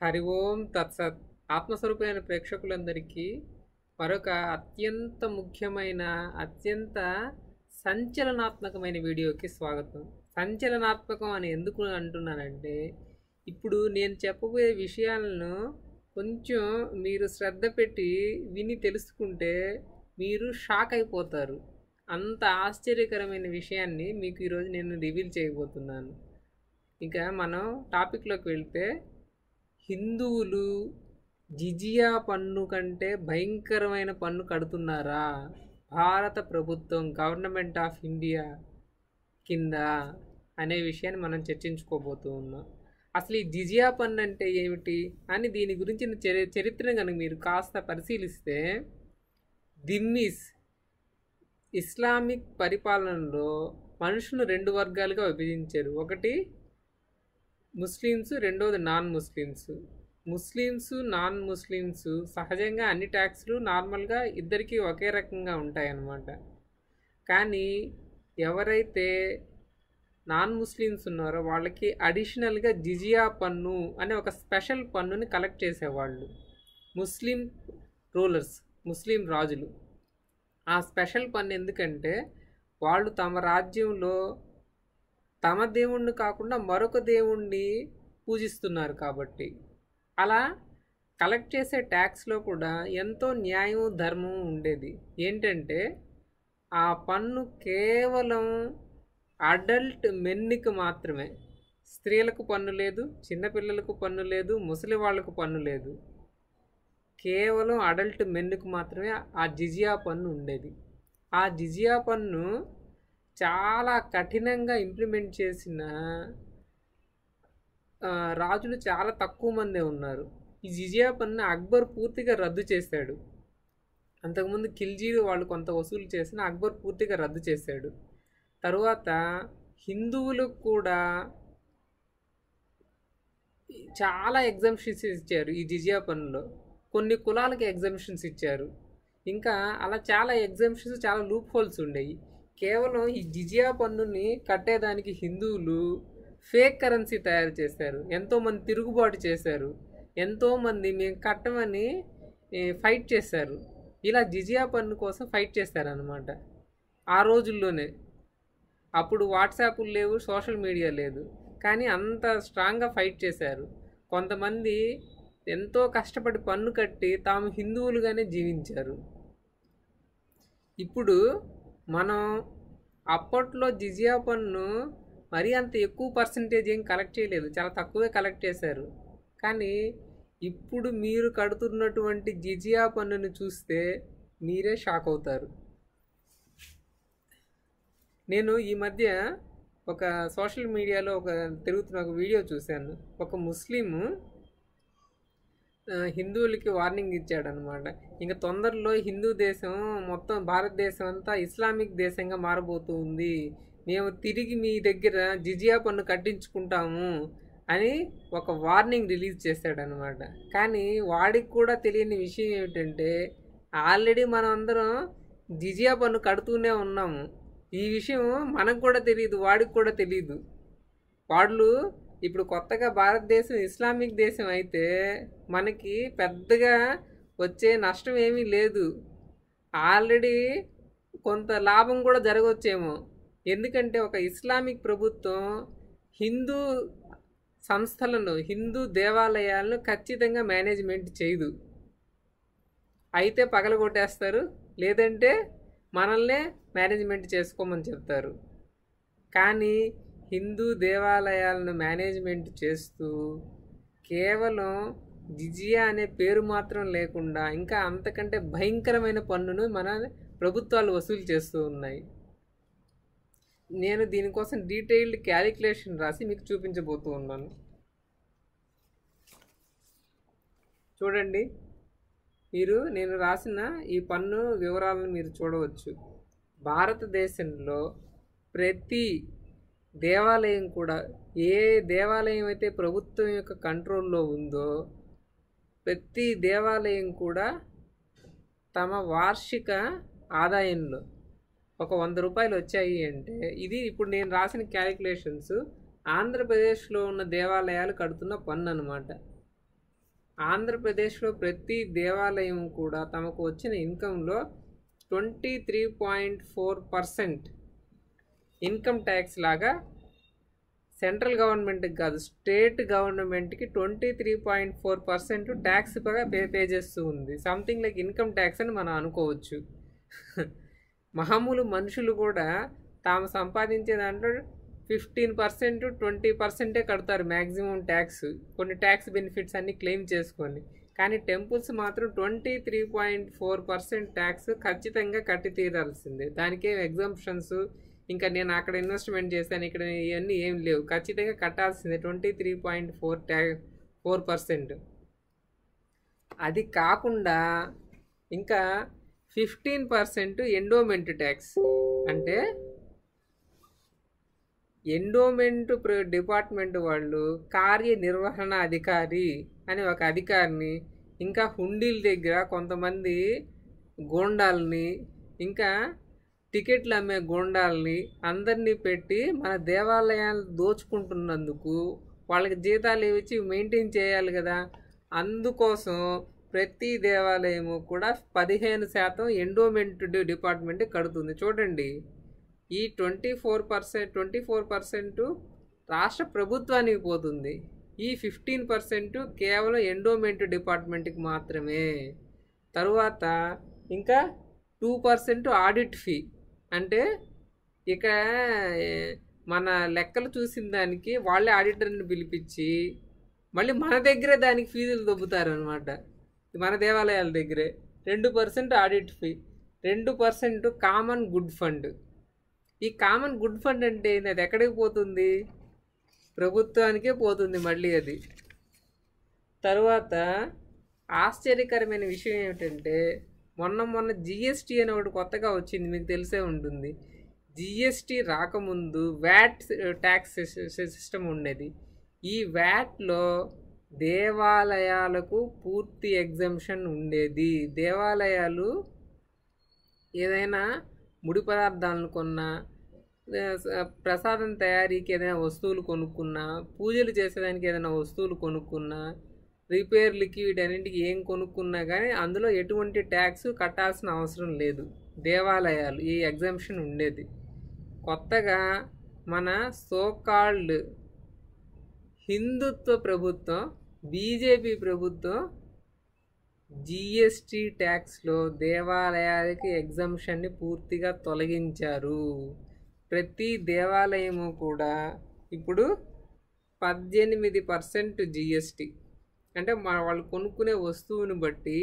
హరి ఓం తత్సత్ ఆత్మస్వరూపమైన ప్రేక్షకులందరికీ మరొక అత్యంత ముఖ్యమైన అత్యంత సంచలనాత్మకమైన వీడియోకి స్వాగతం. సంచలనాత్మకం అని ఎందుకు అంటున్నానంటే ఇప్పుడు నేను చెప్పబోయే విషయాలను కొంచెం మీరు శ్రద్ధ పెట్టి విని తెలుసుకుంటే మీరు షాక్ అయిపోతారు. అంత ఆశ్చర్యకరమైన విషయాన్ని మీకు ఈరోజు నేను రివీల్ చేయబోతున్నాను. ఇంకా మనం టాపిక్లోకి వెళ్తే హిందువులు జిజియా పన్ను కంటే భయంకరమైన పన్ను కడుతున్నారా? భారత ప్రభుత్వం గవర్నమెంట్ ఆఫ్ ఇండియా కింద అనే విషయాన్ని మనం చర్చించుకోబోతూ ఉన్నాం. అసలు ఈ జిజియా పన్ను అంటే ఏమిటి? అని దీని గురించిన చరి చరిత్రను కనుక మీరు కాస్త పరిశీలిస్తే దిమ్మిస్ ఇస్లామిక్ పరిపాలనలో మనుషులను రెండు వర్గాలుగా విభజించారు. ఒకటి ముస్లిమ్స్ రెండోది non Muslims Muslims non Muslims సహజంగా అన్ని ట్యాక్స్లు నార్మల్గా ఇద్దరికీ ఒకే రకంగా ఉంటాయన్నమాట. కానీ ఎవరైతే నాన్ ముస్లిమ్స్ ఉన్నారో వాళ్ళకి అడిషనల్గా జిజియా పన్ను అనే ఒక స్పెషల్ పన్నుని కలెక్ట్ చేసేవాళ్ళు. ముస్లిం రూలర్స్ ముస్లిం రాజులు. ఆ స్పెషల్ పన్ను ఎందుకంటే వాళ్ళు తమ రాజ్యంలో తమ దేవుణ్ణి కాకుండా మరొక దేవుణ్ణి పూజిస్తున్నారు కాబట్టి. అలా కలెక్ట్ చేసే ట్యాక్స్లో కూడా ఎంతో న్యాయం ధర్మం ఉండేది. ఏంటంటే ఆ పన్ను కేవలం అడల్ట్ మెన్నికి మాత్రమే. స్త్రీలకు పన్ను లేదు చిన్నపిల్లలకు పన్ను లేదు ముసలి వాళ్ళకు పన్ను లేదు. కేవలం అడల్ట్ మెన్నుకు మాత్రమే ఆ జిజియా పన్ను ఉండేది. ఆ జిజియా పన్ను చాలా కఠినంగా ఇంప్లిమెంట్ చేసిన రాజులు చాలా తక్కువ మందే ఉన్నారు. ఈ జిజియా పన్ను అక్బర్ పూర్తిగా రద్దు చేశాడు. అంతకుముందు ఖిల్జీలు వాళ్ళు కొంత వసూలు చేసిన అక్బర్ పూర్తిగా రద్దు చేశాడు. తరువాత హిందువులకు కూడా చాలా ఎగ్జామ్షన్స్ ఇచ్చారు ఈ జిజియా పన్నులో కొన్ని కులాలకి ఎగ్జామ్షన్స్ ఇచ్చారు. ఇంకా అలా చాలా ఎగ్జామ్షన్స్ చాలా లూప్ హోల్స్ ఉండేవి. కేవలం ఈ జిజియా పన్నుని కట్టేదానికి హిందువులు ఫేక్ కరెన్సీ తయారు చేశారు. ఎంతోమంది తిరుగుబాటు చేశారు. ఎంతోమంది మేము కట్టమని ఫైట్ చేశారు. ఇలా జిజియా పన్ను కోసం ఫైట్ చేశారనమాట ఆ రోజుల్లోనే. అప్పుడు వాట్సాప్లు లేవు సోషల్ మీడియా లేదు. కానీ అంత స్ట్రాంగ్గా ఫైట్ చేశారు. కొంతమంది ఎంతో కష్టపడి పన్ను కట్టి తాము హిందువులుగానే జీవించారు. ఇప్పుడు మనం అప్పట్లో జిజియా పన్ను మరీ అంత ఎక్కువ పర్సంటేజ్ ఏం కలెక్ట్ చేయలేదు. చాలా తక్కువే కలెక్ట్ చేశారు. కానీ ఇప్పుడు మీరు కడుతున్నటువంటి జిజియా పన్నుని చూస్తే మీరే షాక్ అవుతారు. నేను ఈ మధ్య ఒక సోషల్ మీడియాలో ఒక తిరుగుతున్న ఒక వీడియో చూశాను. ఒక ముస్లిము హిందువులకి వార్నింగ్ ఇచ్చాడనమాట. ఇంకా తొందరలో హిందూ దేశం మొత్తం భారతదేశం అంతా ఇస్లామిక్ దేశంగా మారబోతుంది. మేము తిరిగి మీ దగ్గర జిజియా పన్ను కట్టించుకుంటాము అని ఒక వార్నింగ్ రిలీజ్ చేశాడనమాట. కానీ వాడికి కూడా తెలియని విషయం ఏమిటంటే ఆల్రెడీ మనం అందరం జిజియా పన్ను కడుతూనే ఉన్నాము. ఈ విషయం మనకు కూడా తెలియదు వాడికి కూడా తెలియదు. వాళ్ళు ఇప్పుడు కొత్తగా భారతదేశం ఇస్లామిక్ దేశం అయితే మనకి పెద్దగా వచ్చే నష్టం ఏమీ లేదు. ఆల్రెడీ కొంత లాభం కూడా జరగవచ్చేమో. ఎందుకంటే ఒక ఇస్లామిక్ ప్రభుత్వం హిందూ సంస్థలను హిందూ దేవాలయాలను ఖచ్చితంగా మేనేజ్మెంట్ చేయదు. అయితే పగలగొట్టేస్తారు లేదంటే మనల్నే మేనేజ్మెంట్ చేసుకోమని చెప్తారు. కానీ హిందూ దేవాలయాలను మేనేజ్మెంట్ చేస్తూ కేవలం జిజియా అనే పేరు మాత్రం లేకుండా ఇంకా అంతకంటే భయంకరమైన పన్నును మన ప్రభుత్వాలు వసూలు చేస్తూ ఉన్నాయి. నేను దీనికోసం డీటెయిల్డ్ క్యాలిక్యులేషన్ రాసి మీకు చూపించబోతూ ఉన్నాను. చూడండి మీరు నేను రాసిన ఈ పన్ను వివరాలను మీరు చూడవచ్చు. భారతదేశంలో ప్రతి దేవాలయం కూడా ఏ దేవాలయం అయితే ప్రభుత్వం యొక్క కంట్రోల్లో ఉందో ప్రతి దేవాలయం కూడా తమ వార్షిక ఆదాయంలో ఒక వంద రూపాయలు వచ్చాయి అంటే ఇది ఇప్పుడు నేను రాసిన క్యాలిక్యులేషన్స్ ఆంధ్రప్రదేశ్లో ఉన్న దేవాలయాలు కడుతున్న పన్ను అనమాట ఆంధ్రప్రదేశ్లో ప్రతి దేవాలయం కూడా తమకు వచ్చిన ఇన్కంలో twenty three point four percent income tax లాగా సెంట్రల్ గవర్నమెంట్కి కాదు స్టేట్ గవర్నమెంట్కి twenty three point four percent tax pay pay చేస్తూ ఉంది. సంథింగ్ లైక్ ఇన్కమ్ ట్యాక్స్ అని మనం అనుకోవచ్చు. మామూలు మనుషులు కూడా తాము సంపాదించే దాంట్లో ఫిఫ్టీన్ పర్సెంట్ ట్వంటీ పర్సెంటే కడతారు మ్యాక్సిమం ట్యాక్స్. కొన్ని ట్యాక్స్ బెనిఫిట్స్ అన్ని క్లెయిమ్ చేసుకొని. కానీ టెంపుల్స్ మాత్రం twenty three point four percent tax ఖచ్చితంగా కట్టి తీరాల్సిందే. దానికే ఎగ్జాంప్షన్స్ ఇంకా నేను అక్కడ ఇన్వెస్ట్మెంట్ చేశాను ఇక్కడ ఇవన్నీ ఏం లేవు. ఖచ్చితంగా కట్టాల్సిందే. ట్వంటీ త్రీ పాయింట్ ఫోర్ ట్యా ఫోర్ పర్సెంట్ అది కాకుండా ఇంకా ఫిఫ్టీన్ పర్సెంట్ ఎండోమెంట్ ట్యాక్స్ అంటే ఎండోమెంట్ డిపార్ట్మెంట్ వాళ్ళు కార్యనిర్వహణ అధికారి అని ఒక అధికారిని ఇంకా హుండీల దగ్గర కొంతమంది గోండాల్ని ఇంకా టికెట్లు అమ్మే గుండాలని అందరినీ పెట్టి మన దేవాలయాలు దోచుకుంటున్నందుకు వాళ్ళకి జీతాలు ఇచ్చి మెయింటైన్ చేయాలి కదా. అందుకోసం ప్రతి దేవాలయము కూడా పదిహేను శాతం ఎండోమెంట్ డిపార్ట్మెంట్ కడుతుంది. చూడండి. ఈ twenty four percent twenty four percent రాష్ట్ర ప్రభుత్వానికి పోతుంది. ఈ ఫిఫ్టీన్ పర్సెంట్ కేవలం ఎండోమెంట్ డిపార్ట్మెంట్కి మాత్రమే. తరువాత ఇంకా టూ పర్సెంట్ ఆడిట్ ఫీ. అంటే ఇక మన లెక్కలు చూసిన దానికి వాళ్ళే ఆడిటర్ని పిలిపించి మళ్ళీ మన దగ్గరే దానికి ఫీజులు దొబ్బుతారు అనమాట మన దేవాలయాల దగ్గరే. రెండు పర్సెంట్ ఆడిట్ ఫీ రెండు పర్సెంట్ కామన్ గుడ్ ఫండ్. ఈ కామన్ గుడ్ ఫండ్ అంటే ఏంది? అది ఎక్కడికి పోతుంది? ప్రభుత్వానికే పోతుంది మళ్ళీ అది. తరువాత ఆశ్చర్యకరమైన విషయం ఏమిటంటే మొన్న మొన్న జిఎస్టీ అనే ఒకటి కొత్తగా వచ్చింది మీకు తెలిసే ఉంటుంది. జిఎస్టీ రాకముందు వ్యాట్ ట్యాక్స్ సిస్టమ్ ఉండేది. ఈ వ్యాట్లో దేవాలయాలకు పూర్తి ఎగ్జంప్షన్ ఉండేది. దేవాలయాలు ఏదైనా ముడి పదార్థాలను కొన్నా ప్రసాదం తయారీకి ఏదైనా వస్తువులు కొనుక్కున్నా పూజలు చేసేదానికి ఏదైనా వస్తువులు కొనుక్కున్నా రిపేర్ లిక్విడ్ అన్నింటికి ఏం కొనుక్కున్నా కానీ అందులో ఎటువంటి ట్యాక్స్ కట్టాల్సిన అవసరం లేదు. దేవాలయాలు ఈ ఎగ్జామ్షన్ ఉండేది. కొత్తగా మన సోకాల్డ్ హిందుత్వ ప్రభుత్వం బీజేపీ ప్రభుత్వం జిఎస్టీ ట్యాక్స్లో దేవాలయాలకి ఎగ్జంప్షన్ని పూర్తిగా తొలగించారు. ప్రతి దేవాలయము కూడా ఇప్పుడు పద్దెనిమిది పర్సెంట్ జిఎస్టీ. అంటే మన వాళ్ళు కొనుక్కునే వస్తువుని బట్టి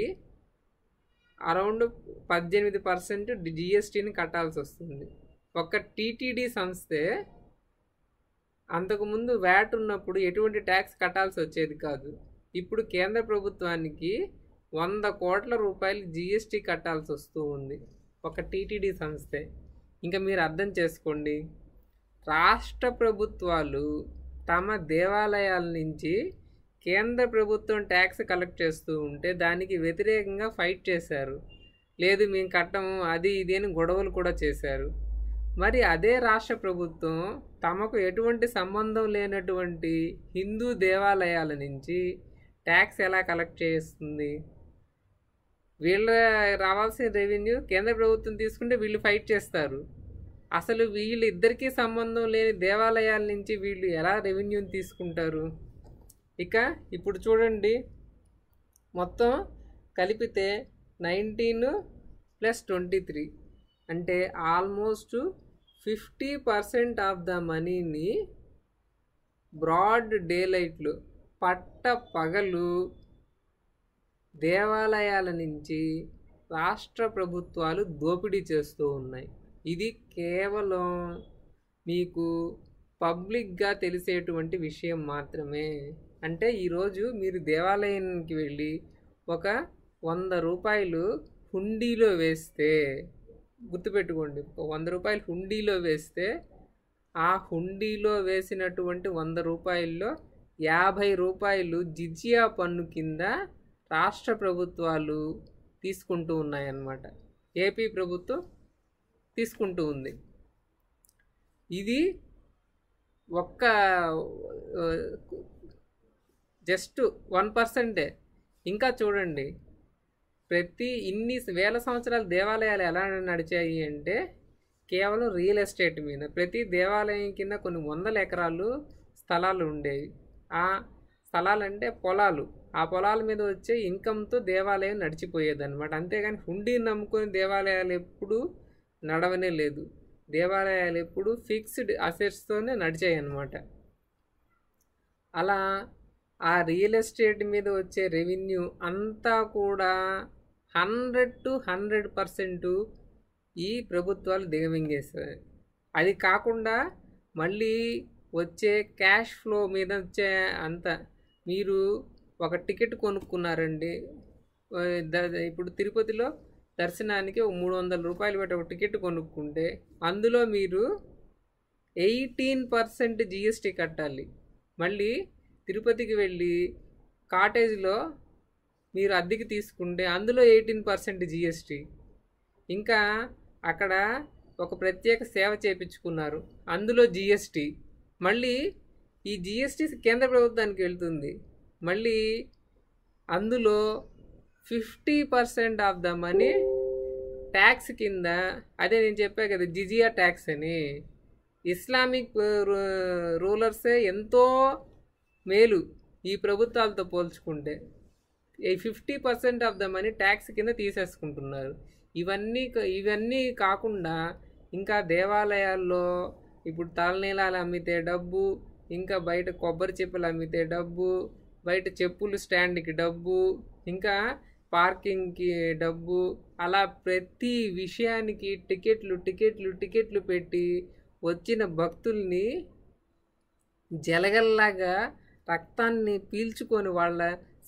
అరౌండ్ పద్దెనిమిది పర్సెంట్ జిఎస్టీని కట్టాల్సి వస్తుంది. ఒక టీటీడీ సంస్థే అంతకుముందు వ్యాట్ ఉన్నప్పుడు ఎటువంటి ట్యాక్స్ కట్టాల్సి వచ్చేది కాదు. ఇప్పుడు కేంద్ర ప్రభుత్వానికి వంద కోట్ల రూపాయలు జిఎస్టీ కట్టాల్సి వస్తూ ఉంది. ఒక టీటీడీ సంస్థే. ఇంకా మీరు అర్థం చేసుకోండి. రాష్ట్ర ప్రభుత్వాలు తమ దేవాలయాల నుంచి కేంద్ర ప్రభుత్వం ట్యాక్స్ కలెక్ట్ చేస్తూ ఉంటే దానికి వ్యతిరేకంగా ఫైట్ చేశారు. లేదు మేము కట్టము అది ఇది అని గొడవలు కూడా చేశారు. మరి అదే రాష్ట్ర ప్రభుత్వం తమకు ఎటువంటి సంబంధం లేనటువంటి హిందూ దేవాలయాల నుంచి ట్యాక్స్ ఎలా కలెక్ట్ చేస్తుంది? వీళ్ళ రావాల్సిన రెవెన్యూ కేంద్ర ప్రభుత్వం తీసుకుంటే వీళ్ళు ఫైట్ చేస్తారు. అసలు వీళ్ళు ఇద్దరికీ సంబంధం లేని దేవాలయాల నుంచి వీళ్ళు ఎలా రెవెన్యూని తీసుకుంటారు? ఇక ఇప్పుడు చూడండి. మొత్తం కలిపితే నైన్టీన్ ప్లస్ ట్వంటీ త్రీ. అంటే almost fifty percent of the మనీని బ్రాడ్ డేలైట్లు పట్ట పగలు దేవాలయాల నుంచి రాష్ట్ర ప్రభుత్వాలు దోపిడీ చేస్తూ ఉన్నాయి. ఇది కేవలం మీకు పబ్లిక్గా తెలిసేటువంటి విషయం మాత్రమే. అంటే ఈరోజు మీరు దేవాలయానికి వెళ్ళి ఒక వంద రూపాయలు హుండీలో వేస్తే గుర్తుపెట్టుకోండి వంద రూపాయలు హుండీలో వేస్తే ఆ హుండీలో వేసినటువంటి వంద రూపాయల్లో యాభై రూపాయలు జిజియా పన్ను కింద రాష్ట్ర ప్రభుత్వాలు తీసుకుంటూ ఉన్నాయన్నమాట. ఏపీ ప్రభుత్వం తీసుకుంటూ ఉంది. ఇది ఒక్క జస్ట్ వన్ పర్సెంటే. ఇంకా చూడండి ప్రతి ఇన్ని వేల సంవత్సరాల దేవాలయాలు ఎలా నడిచాయి అంటే కేవలం రియల్ ఎస్టేట్ మీద. ప్రతి దేవాలయం కింద కొన్ని వందల ఎకరాలు స్థలాలు ఉండేవి. ఆ స్థలాలు అంటే పొలాలు. ఆ పొలాల మీద వచ్చే ఇన్కమ్తో దేవాలయం నడిచిపోయేది అనమాట అంతేగాని హుండీని నమ్ముకొని దేవాలయాలు ఎప్పుడూ నడవనే లేదు. దేవాలయాలు ఎప్పుడు ఫిక్స్డ్ అసెట్స్తోనే నడిచాయి అన్నమాట అలా ఆ రియల్ ఎస్టేట్ మీద వచ్చే రెవెన్యూ అంతా కూడా హండ్రెడ్ టు హండ్రెడ్ పర్సెంట్ ఈ ప్రభుత్వాలు దిగమింగేస్తాయి అది కాకుండా మళ్ళీ వచ్చే క్యాష్ ఫ్లో మీద వచ్చే అంత మీరు ఒక టికెట్ కొనుక్కున్నారండి. ఇప్పుడు తిరుపతిలో దర్శనానికి ఒక మూడు వందల రూపాయలు పెట్టి ఒక టికెట్ కొనుక్కుంటే అందులో మీరు ఎయిటీన్ పర్సెంట్ జిఎస్టీ కట్టాలి. మళ్ళీ తిరుపతికి వెళ్ళి కాటేజ్లో మీరు అద్దెకి తీసుకుంటే అందులో ఎయిటీన్ పర్సెంట్ జిఎస్టీ ఇంకా అక్కడ ఒక ప్రత్యేక సేవ చేపించుకున్నారు. అందులో జిఎస్టీ మళ్ళీ ఈ జిఎస్టీ కేంద్ర ప్రభుత్వానికి వెళ్తుంది. మళ్ళీ అందులో fifty percent of the money tax కింద అదే నేను చెప్పా కదా జిజియా ట్యాక్స్ అని. ఇస్లామిక్ రూ- రూలర్సే ఎంతో మేలు ఈ ప్రభుత్వాలతో పోల్చుకుంటే. ఈ fifty percent of the money tax కింద తీసేసుకుంటున్నారు. ఇవన్నీ ఇవన్నీ కాకుండా ఇంకా దేవాలయాల్లో ఇప్పుడు తలనీలాలు అమ్మితే డబ్బు ఇంకా బయట కొబ్బరి చెప్పులు అమ్మితే డబ్బు బయట చెప్పులు స్టాండ్కి డబ్బు ఇంకా పార్కింగ్కి డబ్బు అలా ప్రతి విషయానికి టికెట్లు టికెట్లు టికెట్లు పెట్టి వచ్చిన భక్తుల్ని జలగల్లాగా రక్తాన్ని పీల్చుకొని వాళ్ళ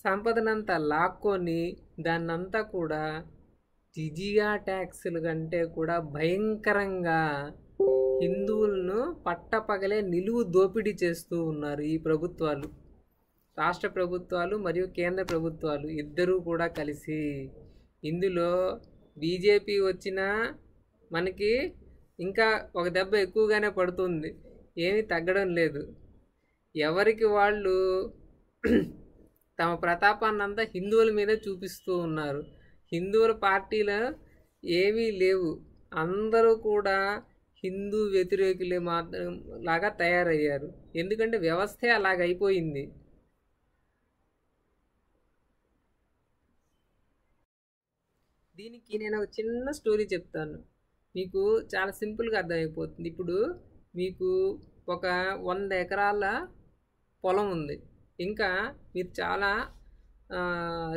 సంపదనంతా లాక్కొని దాన్నంతా కూడా జిజియా ట్యాక్సులు కంటే కూడా భయంకరంగా హిందువులను పట్టపగలే నిలువు దోపిడీ చేస్తూ ఉన్నారు ఈ ప్రభుత్వాలు. రాష్ట్ర ప్రభుత్వాలు మరియు కేంద్ర ప్రభుత్వాలు ఇద్దరూ కూడా కలిసి. ఇందులో బీజేపీ వచ్చినా మనకి ఇంకా ఒక దెబ్బ ఎక్కువగానే పడుతుంది. ఏమీ తగ్గడం లేదు. ఎవరికి వాళ్ళు తమ ప్రతాపాన్నంతా హిందువుల మీద చూపిస్తూ ఉన్నారు. హిందువుల పార్టీలు ఏమీ లేవు. అందరూ కూడా హిందూ వ్యతిరేకులే మాత్రం లాగా తయారయ్యారు. ఎందుకంటే వ్యవస్థే అలాగైపోయింది దీనికి నేను ఒక చిన్న స్టోరీ చెప్తాను. మీకు చాలా సింపుల్గా అర్థమైపోతుంది. ఇప్పుడు మీకు ఒక వంద ఎకరాల పొలం ఉంది. ఇంకా మీరు చాలా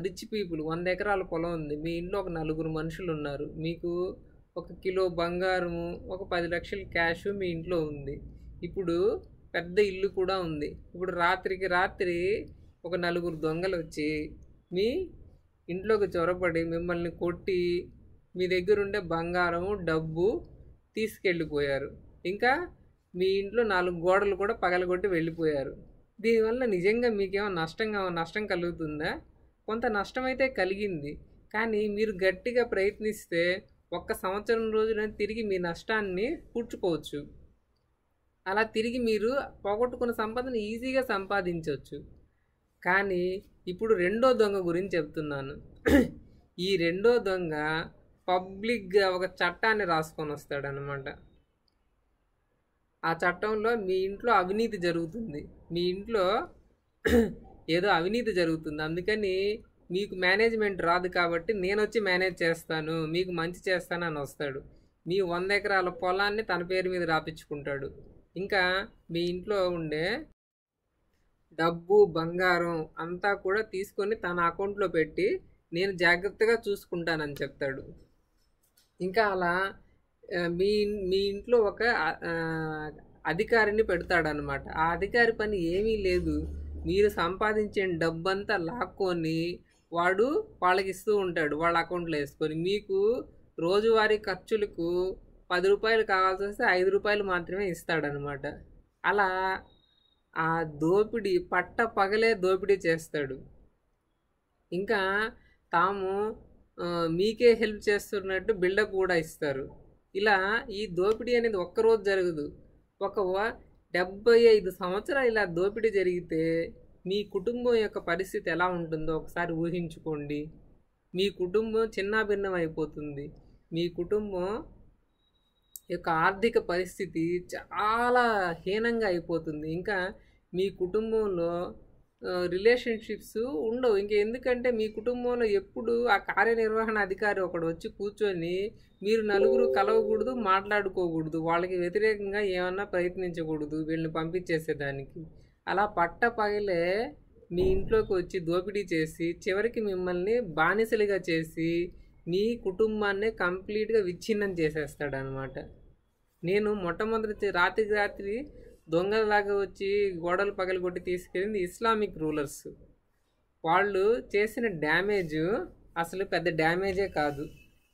రిచ్ పీపుల్ వంద ఎకరాల పొలం ఉంది. మీ ఇంట్లో ఒక నలుగురు మనుషులు ఉన్నారు. మీకు ఒక కిలో బంగారము ఒక పది లక్షల క్యాష్ మీ ఇంట్లో ఉంది. ఇప్పుడు పెద్ద ఇల్లు కూడా ఉంది. ఇప్పుడు రాత్రికి రాత్రి ఒక నలుగురు దొంగలు వచ్చి మీ ఇంట్లోకి చొరబడి మిమ్మల్ని కొట్టి మీ దగ్గర ఉండే బంగారము డబ్బు తీసుకెళ్ళిపోయారు. ఇంకా మీ ఇంట్లో నాలుగు గోడలు కూడా పగలగొట్టి వెళ్ళిపోయారు. దీనివల్ల నిజంగా మీకేమో నష్టంగా నష్టం కలుగుతుందా? కొంత నష్టం అయితే కలిగింది. కానీ మీరు గట్టిగా ప్రయత్నిస్తే ఒక్క సంవత్సరం రోజున తిరిగి మీ నష్టాన్ని పూడ్చుకోవచ్చు. అలా తిరిగి మీరు పోగొట్టుకున్న సంపదను ఈజీగా సంపాదించవచ్చు. కానీ ఇప్పుడు రెండో దొంగ గురించి చెప్తున్నాను. ఈ రెండో దొంగ పబ్లిక్గా ఒక చట్టాన్ని రాసుకొని వస్తాడనమాట ఆ చట్టంలో మీ ఇంట్లో అవినీతి జరుగుతుంది. మీ ఇంట్లో ఏదో అవినీతి జరుగుతుంది. అందుకని మీకు మేనేజ్మెంట్ రాదు కాబట్టి నేను వచ్చి మేనేజ్ చేస్తాను మీకు మంచి చేస్తాను అని వస్తాడు. మీ వంద ఎకరాల పొలాన్ని తన పేరు మీద రాపించుకుంటాడు. ఇంకా మీ ఇంట్లో ఉండే డబ్బు బంగారం అంతా కూడా తీసుకొని తన అకౌంట్లో పెట్టి నేను జాగ్రత్తగా చూసుకుంటానని చెప్తాడు. ఇంకా అలా మీ మీ ఇంట్లో ఒక అధికారిని పెడతాడనమాట ఆ అధికారి పని ఏమీ లేదు. మీరు సంపాదించిన డబ్బంతా లాక్కొని వాడు వాళ్ళకి ఇస్తూ ఉంటాడు. వాళ్ళ అకౌంట్లో వేసుకొని మీకు రోజువారీ ఖర్చులకు పది రూపాయలు కావాల్సి వస్తే ఐదు రూపాయలు మాత్రమే ఇస్తాడనమాట అలా ఆ దోపిడీ పట్ట పగలే దోపిడీ చేస్తాడు. ఇంకా తాము మీకే హెల్ప్ చేస్తున్నట్టు బిల్డప్ కూడా ఇస్తారు. ఇలా ఈ దోపిడీ అనేది ఒక్కరోజు జరగదు. ఒక డెబ్బై ఐదు సంవత్సరాలు ఇలా దోపిడీ జరిగితే మీ కుటుంబం యొక్క పరిస్థితి ఎలా ఉంటుందో ఒకసారి ఊహించుకోండి. మీ కుటుంబం చిన్నాభిన్నం అయిపోతుంది. మీ కుటుంబం యొక్క ఆర్థిక పరిస్థితి చాలా హీనంగా అయిపోతుంది. ఇంకా మీ కుటుంబంలో రిలేషన్షిప్స్ ఉండవు. ఇంకా ఎందుకంటే మీ కుటుంబంలో ఎప్పుడు ఆ కార్యనిర్వహణ అధికారి ఒకడు వచ్చి కూర్చొని మీరు నలుగురు కలవకూడదు మాట్లాడుకోకూడదు వాళ్ళకి వ్యతిరేకంగా ఏమన్నా ప్రయత్నించకూడదు వీళ్ళని పంపించేసేదానికి. అలా పట్ట పగలే మీ ఇంట్లోకి వచ్చి దోపిడీ చేసి చివరికి మిమ్మల్ని బానిసలుగా చేసి మీ కుటుంబాన్ని కంప్లీట్గా విచ్ఛిన్నం చేసేస్తాడనమాట. నేను మొట్టమొదటి రాత్రికి రాత్రి దొంగలలాగా వచ్చి గోడలు పగలగొట్టి తీసుకెళ్ళింది ఇస్లామిక్ రూలర్స్. వాళ్ళు చేసిన డ్యామేజ్ అసలు పెద్ద డ్యామేజే కాదు.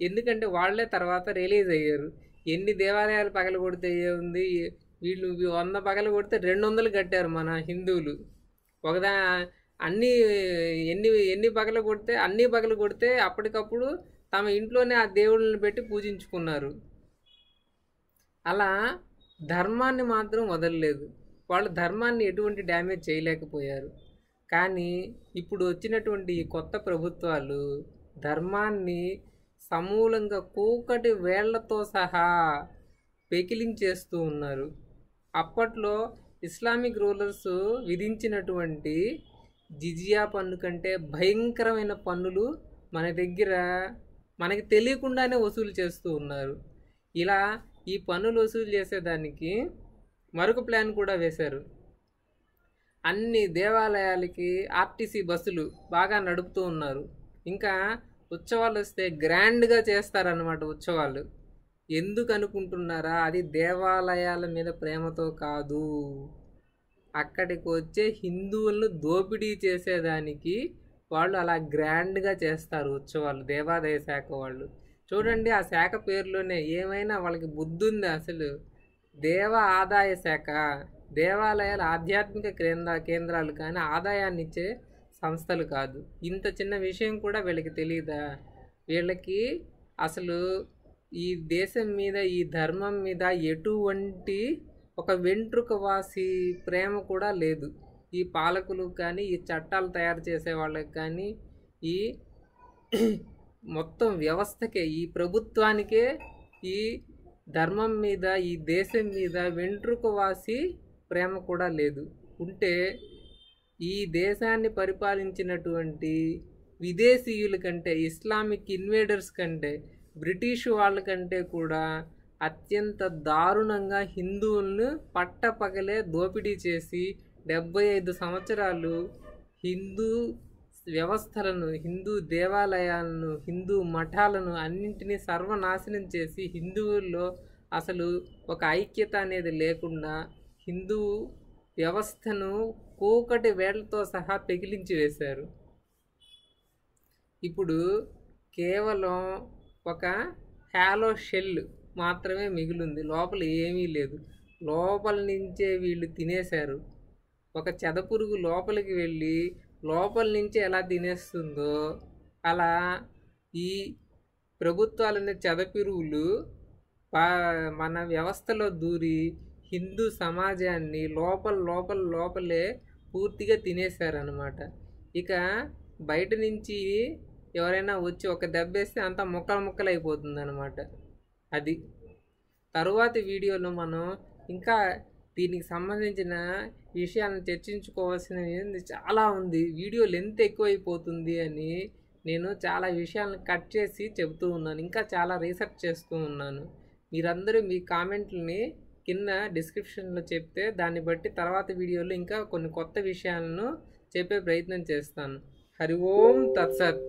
ఎందుకంటే వాళ్ళే తర్వాత రిలీజ్ అయ్యారు. ఎన్ని దేవాలయాలు పగలగొడితే ఉంది వీళ్ళు వంద పగల కొడితే రెండు వందలు కట్టారు మన హిందువులు. ఒకదా అన్ని ఎన్ని ఎన్ని పగల కొడితే అన్ని పగల కొడితే అప్పటికప్పుడు తమ ఇంట్లోనే ఆ దేవుళ్ళని పెట్టి పూజించుకున్నారు. అలా ధర్మాన్ని మాత్రం వదలలేదు. వాళ్ళు ధర్మాన్ని ఎటువంటి డ్యామేజ్ చేయలేకపోయారు. కానీ ఇప్పుడు వచ్చినటువంటి ఈ కొత్త ప్రభుత్వాలు ధర్మాన్ని సమూలంగా కూకటి వేళ్ళతో సహా పెకిలించేస్తూ ఉన్నారు. అప్పట్లో ఇస్లామిక్ రూలర్స్ విధించినటువంటి జిజియా పన్ను కంటే భయంకరమైన పన్నులు మన దగ్గర మనకి తెలియకుండానే వసూలు చేస్తూ ఉన్నారు. ఇలా ఈ పన్నులు వసూలు చేసేదానికి మరొక ప్లాన్ కూడా వేశారు. అన్ని దేవాలయాలకి ఆర్టీసీ బస్సులు బాగా నడుపుతూ ఉన్నారు. ఇంకా ఉత్సవాలు వస్తే గ్రాండ్గా చేస్తారన్నమాట ఉత్సవాలు. ఎందుకు అనుకుంటున్నారా? అది దేవాలయాల మీద ప్రేమతో కాదు. అక్కడికి వచ్చే హిందువులను దోపిడీ చేసేదానికి వాళ్ళు అలా గ్రాండ్గా చేస్తారు ఉత్సవాలు దేవాదాయ శాఖ వాళ్ళు. చూడండి ఆ శాఖ పేరులోనే ఏమైనా వాళ్ళకి బుద్ధి ఉంది అసలు. దేవ ఆదాయ శాఖ. దేవాలయాలు ఆధ్యాత్మిక కేంద్ర కేంద్రాలు కానీ ఆదాయాన్ని ఇచ్చే సంస్థలు కాదు. ఇంత చిన్న విషయం కూడా వీళ్ళకి తెలియదా వీళ్ళకి అసలు ఈ దేశం మీద ఈ ధర్మం మీద ఎటువంటి ఒక వెంట్రుక వాసి ప్రేమ కూడా లేదు. ఈ పాలకులు కానీ ఈ చట్టాలు తయారు చేసే వాళ్ళకి కానీ ఈ మొత్తం వ్యవస్థకే ఈ ప్రభుత్వానికే ఈ ధర్మం మీద ఈ దేశం మీద వెంట్రుక వాసి ప్రేమ కూడా లేదు. ఉంటే ఈ దేశాన్ని పరిపాలించినటువంటి విదేశీయుల కంటే ఇస్లామిక్ ఇన్వేడర్స్ కంటే బ్రిటిష్ వాళ్ళ కంటే కూడా అత్యంత దారుణంగా హిందువులను పట్టపగలే దోపిడీ చేసి డెబ్బై ఐదు సంవత్సరాలు హిందూ వ్యవస్థలను హిందూ దేవాలయాలను హిందూ మఠాలను అన్నింటినీ సర్వనాశనం చేసి హిందువుల్లో అసలు ఒక ఐక్యత అనేది లేకుండా హిందూ వ్యవస్థను కూకటి వేళ్ళతో సహా పెగిలించి వేశారు. ఇప్పుడు కేవలం ఒక హ్యాలో షెల్ మాత్రమే మిగిలింది. లోపల ఏమీ లేదు. లోపల నుంచే వీళ్ళు తినేశారు. ఒక చెదపురుగు లోపలికి వెళ్ళి లోపల నుంచి ఎలా తినేస్తుందో అలా ఈ ప్రభుత్వాలనే చెదపిరువులు పా- మన వ్యవస్థలో దూరి హిందూ సమాజాన్ని లోపల లోపల లోపలే పూర్తిగా తినేశారనమాట ఇక బయట నుంచి ఎవరైనా వచ్చి ఒక దెబ్బేస్తే అంతా ముక్కలు ముక్కలు అయిపోతుంది అనమాట అది. తరువాతి వీడియోలో మనం ఇంకా దీనికి సంబంధించిన విషయాలను చర్చించుకోవాల్సినది చాలా ఉంది. వీడియో లెంత్ ఎక్కువైపోతుంది అని నేను చాలా విషయాలను కట్ చేసి చెబుతూ ఉన్నాను. ఇంకా చాలా రీసెర్చ్ చేస్తూ ఉన్నాను. మీరందరూ మీ కామెంట్లని కింద డిస్క్రిప్షన్లో చెప్తే దాన్ని బట్టి తర్వాత వీడియోలో ఇంకా కొన్ని కొత్త విషయాలను చెప్పే ప్రయత్నం చేస్తాను. హరి ఓం తత్సత్.